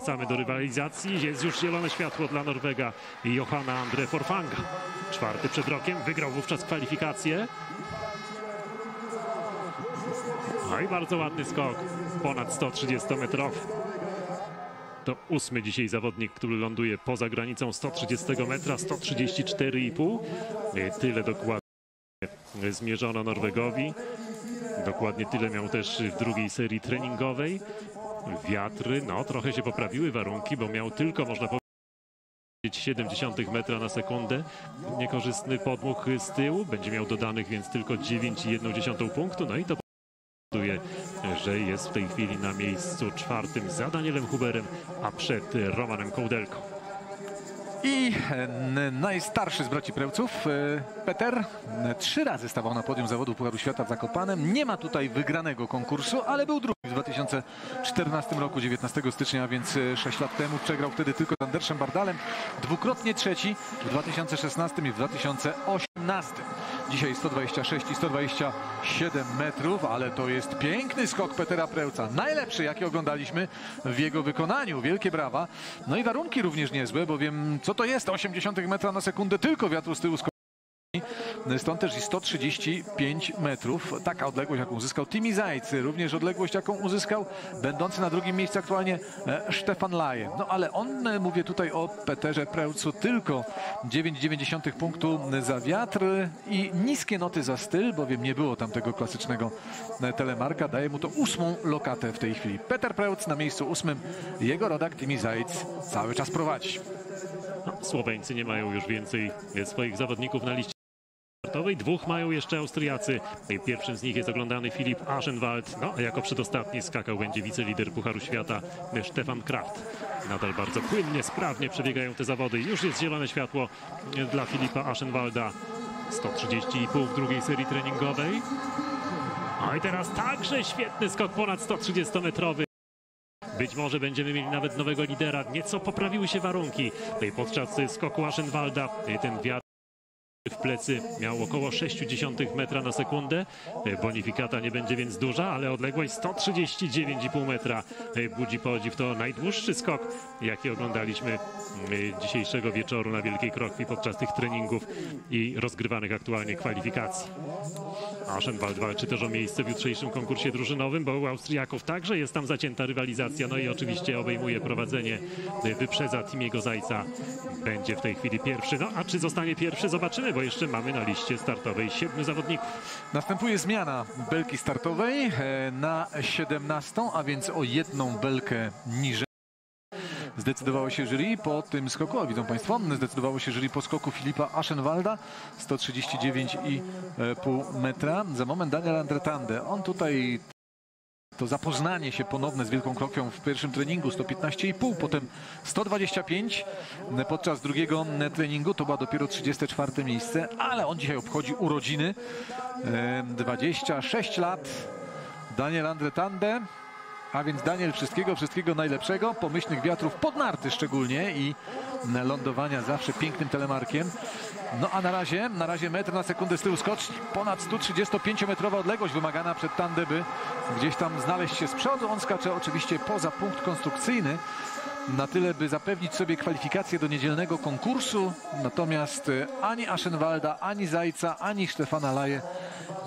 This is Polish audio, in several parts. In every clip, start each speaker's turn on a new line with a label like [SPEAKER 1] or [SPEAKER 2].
[SPEAKER 1] Wracamy do rywalizacji. Jest już zielone światło dla Norwega Johanna Andre Forfanga. Czwarty przed rokiem, wygrał wówczas kwalifikacje. No i bardzo ładny skok, ponad 130-metrowy. To ósmy dzisiaj zawodnik, który ląduje poza granicą 130 metra, 134,5. Tyle dokładnie zmierzono Norwegowi. Dokładnie tyle miał też w drugiej serii treningowej. Wiatry, no trochę się poprawiły warunki, bo miał tylko, można powiedzieć, 0,7 metra na sekundę. Niekorzystny podmuch z tyłu, będzie miał dodanych więc tylko 9,1 punktu. No i to powoduje, że jest w tej chwili na miejscu czwartym za Danielem Huberem, a przed Romanem Kołdelką.
[SPEAKER 2] I e, najstarszy z braci Prełców, e, Peter, e, trzy razy stawał na podium zawodu Pucharu Świata w Zakopanem. Nie ma tutaj wygranego konkursu, ale był drugi w 2014 roku, 19 stycznia, więc 6 lat temu. Przegrał wtedy tylko z Anderszem Bardalem. Dwukrotnie trzeci w 2016 i w 2018. Dzisiaj 126 i 127 metrów, ale to jest piękny skok Petera Prełca. Najlepszy, jaki oglądaliśmy w jego wykonaniu. Wielkie brawa. No i warunki również niezłe, bowiem co to jest 80 metra na sekundę tylko wiatru z tyłu Stąd też i 135 metrów. Taka odległość, jaką uzyskał Timi Zajc. Również odległość, jaką uzyskał będący na drugim miejscu aktualnie e, Stefan Laje. No ale on, e, mówię tutaj o Peterze Prełcu, tylko 9,9 punktu za wiatr i niskie noty za styl, bowiem nie było tam tego klasycznego e, telemarka. Daje mu to ósmą lokatę w tej chwili. Peter Prełc na miejscu ósmym. Jego rodak Timi Zajc cały czas prowadzi.
[SPEAKER 1] No, Słoweńcy nie mają już więcej swoich zawodników na liście startowej. Dwóch mają jeszcze Austriacy. Pierwszym z nich jest oglądany Filip Aschenwald. No, a jako przedostatni skakał będzie wicelider Pucharu Świata Stefan Kraft. Nadal bardzo płynnie, sprawnie przebiegają te zawody. Już jest zielone światło dla Filipa Aschenwalda. 130,5 w drugiej serii treningowej. No i teraz także świetny skok ponad 130-metrowy. Być może będziemy mieli nawet nowego lidera. Nieco poprawiły się warunki podczas skoku Aschenwalda. Ten wiatr w plecy miał około 0,6 metra na sekundę. Bonifikata nie będzie więc duża, ale odległość 139,5 metra budzi podziw. To najdłuższy skok, jaki oglądaliśmy mm, dzisiejszego wieczoru na Wielkiej Krokwi podczas tych treningów i rozgrywanych aktualnie kwalifikacji. Aschenwald walczy też o miejsce w jutrzejszym konkursie drużynowym, bo u Austriaków także jest tam zacięta rywalizacja. No i oczywiście obejmuje prowadzenie, wyprzedza Timiego Zajca. Będzie w tej chwili pierwszy. No a czy zostanie pierwszy? Zobaczymy, bo jeszcze mamy na liście startowej siedmiu zawodników.
[SPEAKER 2] Następuje zmiana belki startowej e, na 17, a więc o jedną belkę niżej. Zdecydowało się jury po tym skoku, a widzą Państwo, zdecydowało się jury po skoku Filipa Aschenwalda, 139,5 metra. Za moment Daniel Andretande, on tutaj to zapoznanie się ponowne z Wielką Krokią w pierwszym treningu 115,5, potem 125 podczas drugiego treningu, to była dopiero 34 miejsce, ale on dzisiaj obchodzi urodziny, 26 lat, Daniel Andretande, a więc Daniel, wszystkiego, wszystkiego najlepszego, pomyślnych wiatrów pod narty szczególnie i lądowania zawsze pięknym telemarkiem. No a na razie, na razie metr na sekundę z tyłu skoczni. Ponad 135-metrowa odległość wymagana przed Tande, by gdzieś tam znaleźć się z przodu. On skacze oczywiście poza punkt konstrukcyjny na tyle, by zapewnić sobie kwalifikację do niedzielnego konkursu. Natomiast ani Aschenwalda, ani Zajca, ani Stefana Laje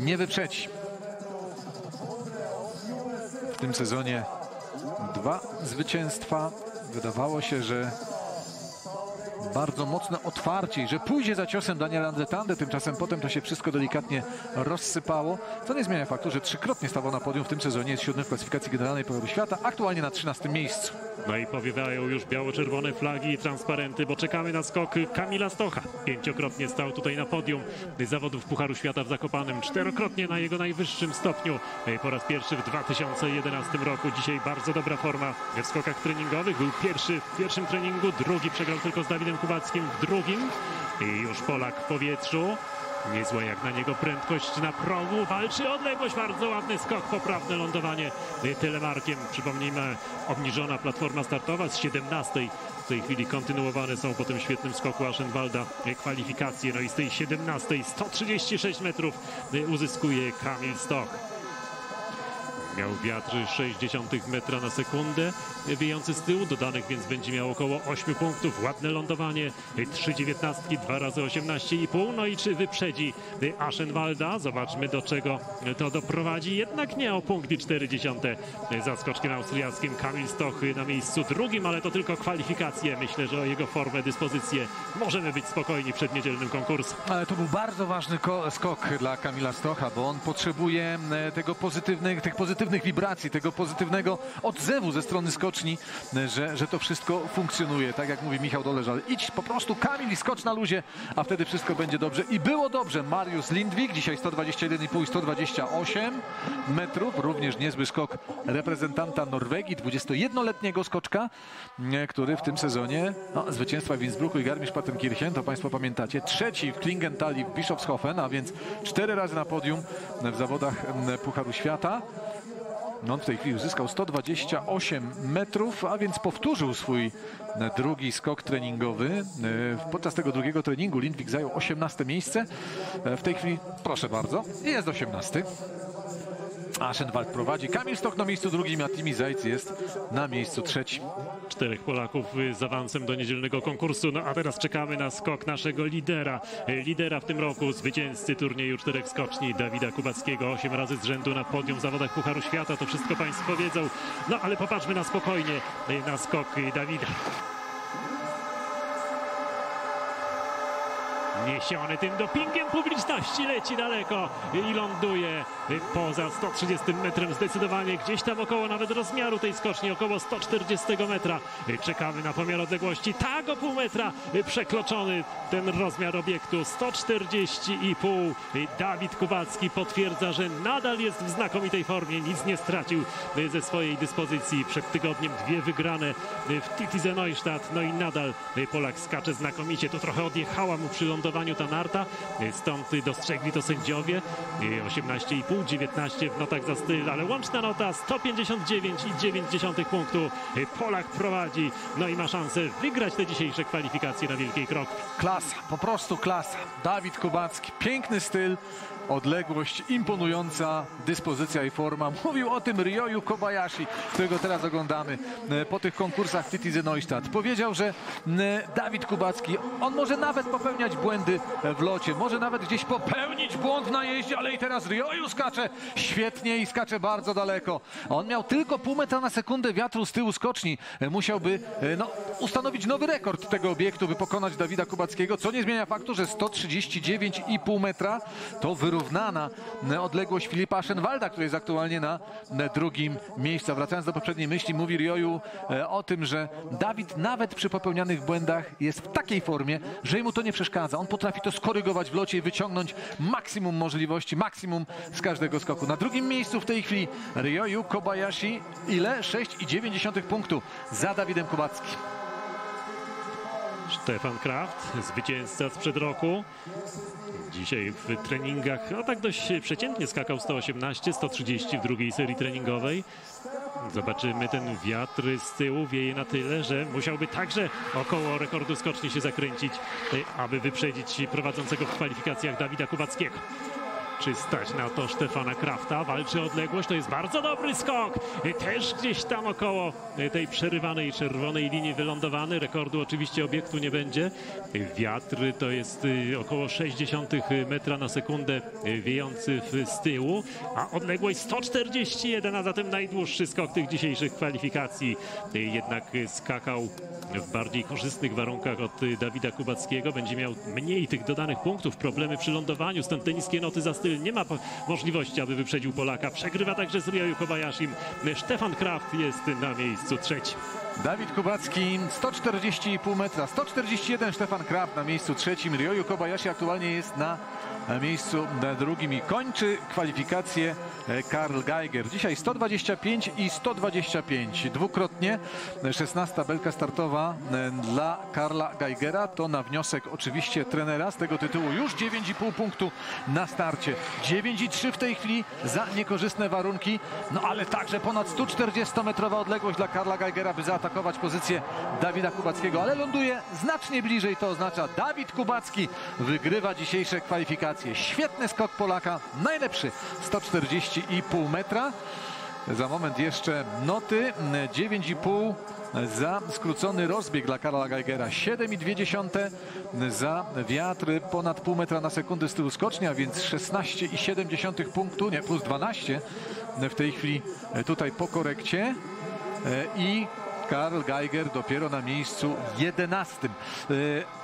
[SPEAKER 2] nie wyprzedzi tym sezonie dwa zwycięstwa. Wydawało się, że bardzo mocne otwarcie i że pójdzie za ciosem Daniela Andretande. Tymczasem potem to się wszystko delikatnie rozsypało. Co nie zmienia faktu, że trzykrotnie stawał na podium w tym sezonie. Jest siódmy w klasyfikacji generalnej Pucharu Świata, aktualnie na 13 miejscu.
[SPEAKER 1] No i powiewają już biało-czerwone flagi i transparenty, bo czekamy na skok Kamila Stocha. Pięciokrotnie stał tutaj na podium zawodów Pucharu Świata w Zakopanem. Czterokrotnie na jego najwyższym stopniu. Po raz pierwszy w 2011 roku. Dzisiaj bardzo dobra forma w skokach treningowych. Był pierwszy w pierwszym treningu, drugi przegrał tylko z Dawidem Kubackim w drugim. I już Polak w powietrzu. Niezła jak na niego prędkość na progu. Walczy odległość. Bardzo ładny skok. Poprawne lądowanie telemarkiem. Przypomnijmy, obniżona platforma startowa z 17. W tej chwili kontynuowane są po tym świetnym skoku Aschenwalda kwalifikacje. No i z tej 17 136 metrów uzyskuje Kamil Stoch. Miał wiatr 0,6 metra na sekundę, wiejący z tyłu, dodanych więc będzie miał około 8 punktów. Ładne lądowanie, 3,19, 2 razy 18,5. No i czy wyprzedzi Aschenwalda? Zobaczmy do czego to doprowadzi. Jednak nie o punkty 0,4 za skoczkiem austriackim. Kamil Stoch na miejscu drugim, ale to tylko kwalifikacje. Myślę, że o jego formę, dyspozycję możemy być spokojni przed niedzielnym konkursem.
[SPEAKER 2] Ale to był bardzo ważny ko- skok dla Kamila Stocha, bo on potrzebuje e, tego pozytywnych, tych pozytywnych wibracji, tego pozytywnego odzewu ze strony skoczni, że, że to wszystko funkcjonuje. Tak jak mówi Michał Doleżal, idź po prostu Kamil i skocz na luzie, a wtedy wszystko będzie dobrze. I było dobrze. Mariusz Lindwik, dzisiaj 121,5 i 128 metrów. Również niezły skok reprezentanta Norwegii, 21-letniego skoczka, który w tym sezonie no, zwycięstwa w Innsbrucku i Garmisch-Partenkirchen, to Państwo pamiętacie, trzeci w Klingenthal w Bischofshofen, a więc cztery razy na podium w zawodach Pucharu Świata. No, w tej chwili uzyskał 128 metrów, a więc powtórzył swój e, drugi skok treningowy. E, Podczas tego drugiego treningu Lindwik zajął 18 miejsce. E, W tej chwili, proszę bardzo, jest 18. Aschenwald prowadzi. Kamil Stok na miejscu drugim, a Timi Zajc jest na miejscu trzecim.
[SPEAKER 1] Czterech Polaków z awansem do niedzielnego konkursu. No a teraz czekamy na skok naszego lidera. Lidera w tym roku, zwycięzcy turnieju czterech skoczni Dawida Kubackiego. Osiem razy z rzędu na podium w zawodach Pucharu Świata. To wszystko Państwo wiedzą. No ale popatrzmy na spokojnie na skok Dawida. Niesiony tym dopingiem publiczności leci daleko i ląduje poza 130 metrem zdecydowanie gdzieś tam około nawet rozmiaru tej skoczni, około 140 metra. Czekamy na pomiar odległości, tak o pół metra przekroczony ten rozmiar obiektu 140,5. Dawid Kubacki potwierdza, że nadal jest w znakomitej formie, nic nie stracił ze swojej dyspozycji. Przed tygodniem dwie wygrane w Titize Neustadt, no i nadal Polak skacze znakomicie. Tu trochę odjechała mu przy lądowaniu ta narta, stąd dostrzegli to sędziowie. 18,5, 19 w notach za styl, ale łączna nota 159,9 punktu. Polak prowadzi, no i ma szansę wygrać te dzisiejsze kwalifikacje na Wielkiej Krokwi.
[SPEAKER 2] Klasa, po prostu klasa. Dawid Kubacki, piękny styl, odległość, imponująca dyspozycja i forma. Mówił o tym Ryoyu Kobayashi, którego teraz oglądamy po tych konkursach w Titize Neustadt. Powiedział, że Dawid Kubacki, on może nawet popełniać błędy w locie, może nawet gdzieś popełnić błąd na jeździe, ale i teraz Ryoyu skacze świetnie i skacze bardzo daleko. On miał tylko pół metra na sekundę wiatru z tyłu skoczni. Musiałby e, no, ustanowić nowy rekord tego obiektu, by pokonać Dawida Kubackiego, co nie zmienia faktu, że 139,5 metra to wyrównana e, odległość Filipa Aschenwalda, który jest aktualnie na e, drugim miejscu. Wracając do poprzedniej myśli, mówi Rioju o tym, że Dawid nawet przy popełnianych błędach jest w takiej formie, że mu to nie przeszkadza. On potrafi to skorygować w locie i wyciągnąć maksimum możliwości, maksimum z każdego skoku. Na drugim miejscu w tej chwili Ryoyu Kobayashi, ile? 6,9 punktu za Dawidem Kubackim.
[SPEAKER 1] Stefan Kraft, zwycięzca sprzed roku. Dzisiaj w treningach, no tak dość przeciętnie skakał 118, 130 w drugiej serii treningowej. Zobaczymy, ten wiatr z tyłu wieje na tyle, że musiałby także około rekordu skoczni się zakręcić, e, aby wyprzedzić prowadzącego w kwalifikacjach Dawida Kubackiego. Czy stać na to Stefana Krafta? Walczy o odległość, to jest bardzo dobry skok. E, Też gdzieś tam około e, tej przerywanej czerwonej linii wylądowany. Rekordu oczywiście obiektu nie będzie. E, Wiatr to jest około 60 metra na sekundę wiejący z tyłu, a odległość 141, a zatem najdłuższy skok tych dzisiejszych kwalifikacji. Jednak skakał w bardziej korzystnych warunkach od Dawida Kubackiego. Będzie miał mniej tych dodanych punktów, problemy przy lądowaniu, stąd te niskie noty za styl. Nie ma możliwości, aby wyprzedził Polaka. Przegrywa także z Ryoyu Kobayashim. Stefan Kraft jest na miejscu trzecim.
[SPEAKER 2] Dawid Kubacki 140,5 metra, 141 Stefan Kraft na miejscu trzecim, Ryoyu Kobayashi aktualnie jest na miejscu drugim i kończy kwalifikację e, Karl Geiger. Dzisiaj 125 i 125. Dwukrotnie 16 belka startowa e, dla Karla Geigera. To na wniosek oczywiście trenera z tego tytułu już 9,5 punktu na starcie. 9,3 w tej chwili za niekorzystne warunki, no ale także ponad 140-metrowa odległość dla Karla Geigera, by zaatakować pozycję Dawida Kubackiego, ale ląduje znacznie bliżej, to oznacza Dawid Kubacki wygrywa dzisiejsze kwalifikacje. Świetny skok Polaka, najlepszy 140,5 metra. Za moment jeszcze noty. 9,5 za skrócony rozbieg dla Karla Geigera. 7,2 za wiatr ponad pół metra na sekundę z tyłu skocznia, więc 16,7 punktu, nie, plus 12 w tej chwili tutaj po korekcie. E, I Karl Geiger dopiero na miejscu 11. E,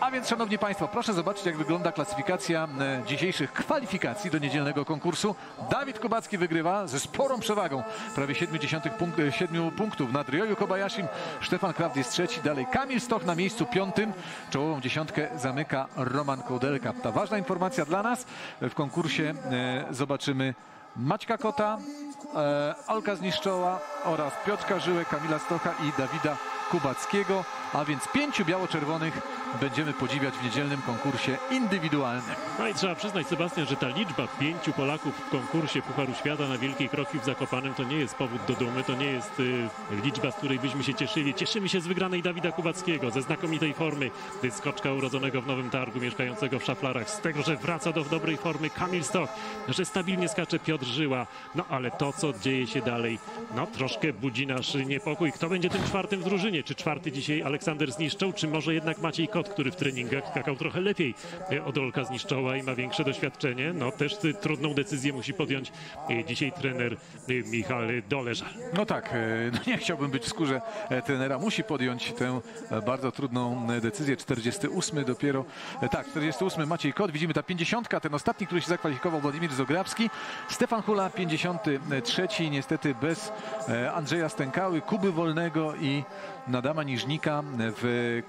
[SPEAKER 2] A więc, szanowni państwo, proszę zobaczyć, jak wygląda klasyfikacja e, dzisiejszych kwalifikacji do niedzielnego konkursu. Dawid Kubacki wygrywa ze sporą przewagą, prawie 7, punkt, 7 punktów nad Ryoyu Kobayashim. Stefan Kraft jest trzeci, dalej Kamil Stoch na miejscu piątym. Czołową dziesiątkę zamyka Roman Kołdelka. Ta ważna informacja dla nas. W konkursie e, zobaczymy Maćka Kota, e, Alka Zniszczoła oraz Piotrka Żyłę, Kamila Stocha i Dawida Kubackiego, a więc pięciu biało-czerwonych będziemy podziwiać w niedzielnym konkursie indywidualnym.
[SPEAKER 1] No i trzeba przyznać, Sebastian, że ta liczba pięciu Polaków w konkursie Pucharu Świata na Wielkiej Krokwi w Zakopanem to nie jest powód do dumy, to nie jest y, liczba, z której byśmy się cieszyli. Cieszymy się z wygranej Dawida Kubackiego, ze znakomitej formy skoczka urodzonego w Nowym Targu, mieszkającego w Szaflarach, z tego, że wraca do dobrej formy Kamil Stoch, że stabilnie skacze Piotr Żyła. No ale to, co dzieje się dalej, no troszkę budzi nasz niepokój. Kto będzie tym czwartym w drużynie? Czy czwarty dzisiaj Aleksander zniszczał, czy może jednak Maciej Kot, który w treningach skakał trochę lepiej od Olka zniszczoła i ma większe doświadczenie? No też y, trudną decyzję musi podjąć y, dzisiaj trener y, Michał Doleżal.
[SPEAKER 2] No tak, no nie chciałbym być w skórze e, trenera. Musi podjąć tę e, bardzo trudną e, decyzję. 48 dopiero. Tak, 48 Maciej Kot. Widzimy ta 50, ten ostatni, który się zakwalifikował, Władimir Zograbski. Stefan Hula, 53, niestety bez Andrzeja Stękały, Kuby Wolnego i Nadama Niżnika w